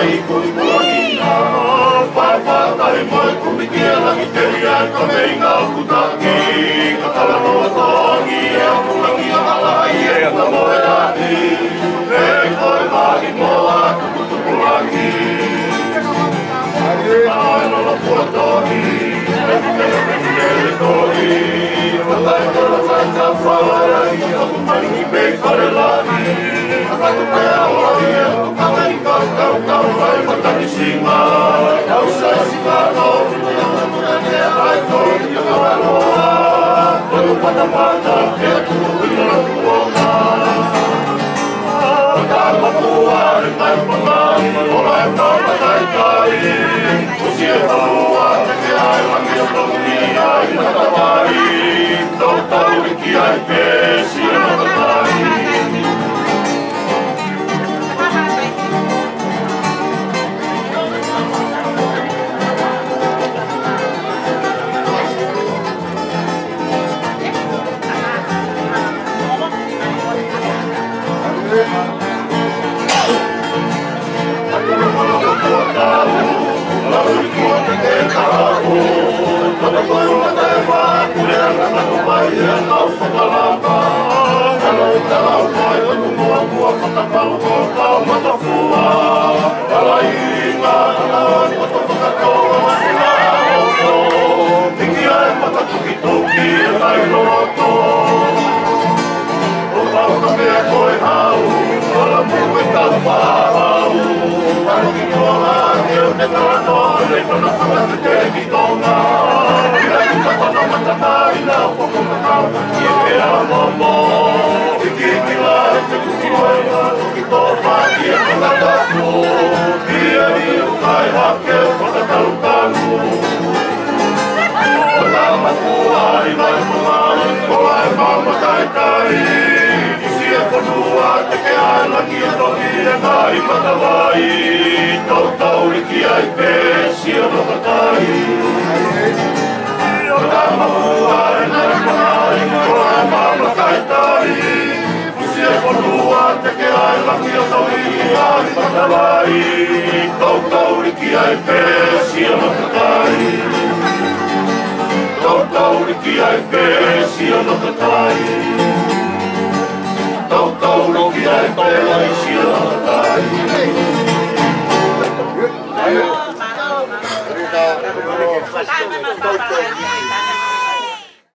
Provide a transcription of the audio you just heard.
Ikuikuina, whaewha tare moe kumitia langi teria ka mei ngā kutaki, ka tala noa tōngi e a kurangi a malai e ka moe ati, e koe mahi moa kukutu kurangi. I'm pua tōhi, e kutele kutele tōhi, Matai kora tai tā whawara i a kumaringi pei kare lani, Matai kupea oi Bye. ki a tohi re mai matawai Tau tau ri ki ai pe si a noha tai Ia mahu a nara kamai Ko a mama kai tai Pusi e konu a te ke ai la ki a tohi re mai matawai Tau tau ri ai pe si a noha Tau tau ri ai pe si a noha Tau